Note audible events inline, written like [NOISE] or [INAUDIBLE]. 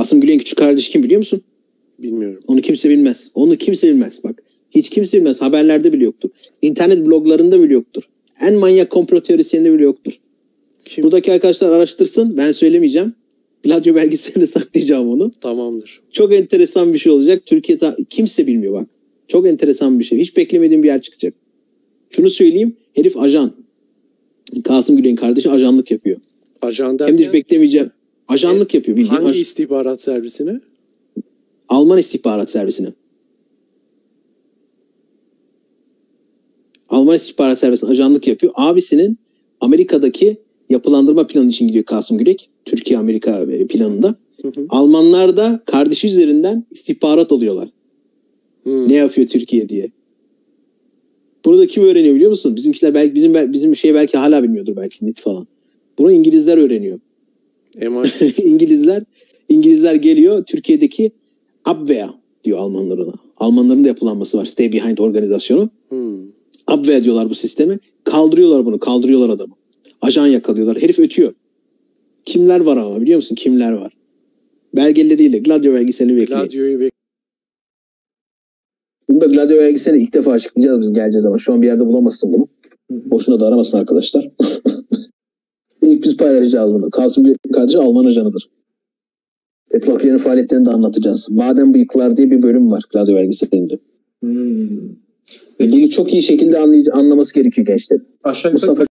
Kasım Gülek'in küçük kardeşi kim biliyor musun? Bilmiyorum. Onu kimse bilmez. Onu kimse bilmez. Bak hiç kimse bilmez. Haberlerde bile yoktur. İnternet bloglarında bile yoktur. En manyak komplo teorisyeninde bile yoktur. Kim? Buradaki arkadaşlar araştırsın. Ben söylemeyeceğim. Gladio belgeselini [LAUGHS] saklayacağım onu. Tamamdır. Çok enteresan bir şey olacak. Türkiye'de kimse bilmiyor bak. Çok enteresan bir şey. Hiç beklemediğim bir yer çıkacak. Şunu söyleyeyim. Herif ajan. Kasım Gülek'in kardeşi ajanlık yapıyor. Ajan Hem de derken hiç beklemeyeceğim. Ajanlık yapıyor. Bildiğin hangi aj- istihbarat servisine? Alman istihbarat servisine. Alman istihbarat servisine ajanlık yapıyor. Abisinin Amerika'daki yapılandırma planı için gidiyor Kasım Gürek. Türkiye-Amerika e, planında. Hı hı. Almanlar da kardeşi üzerinden istihbarat alıyorlar. Hı. Ne yapıyor Türkiye diye. Burada kim öğreniyor biliyor musun? Bizimkiler belki bizim bizim şey belki hala bilmiyordur belki NIT falan. Bunu İngilizler öğreniyor. MI6. [LAUGHS] İngilizler İngilizler geliyor Türkiye'deki Abwehr diyor Almanlar ona. Almanların da yapılanması var. Stay Behind organizasyonu. Hı. Abwehr diyorlar bu sisteme. Kaldırıyorlar bunu. Kaldırıyorlar adamı. Ajan yakalıyorlar. Herif ötüyor. Kimler var ama biliyor musun? Kimler var? Belgeleriyle Gladio belgeselini bekleyin. Gladio'yu bek- Bunu da Gladio belgeselini ilk defa açıklayacağız biz geleceğiz ama şu an bir yerde bulamazsın bunu. Boşuna da aramasın arkadaşlar. [LAUGHS] ilk biz paylaşacağız bunu. Kasım Gülek kardeşi Alman ajanıdır. Petroklerin faaliyetlerini de anlatacağız. Maden bıyıklar diye bir bölüm var Gladio belgeselinde. Hmm. Ve Bunu çok iyi şekilde anlaması gerekiyor gençlerin. Aşağı yukarı Mustafa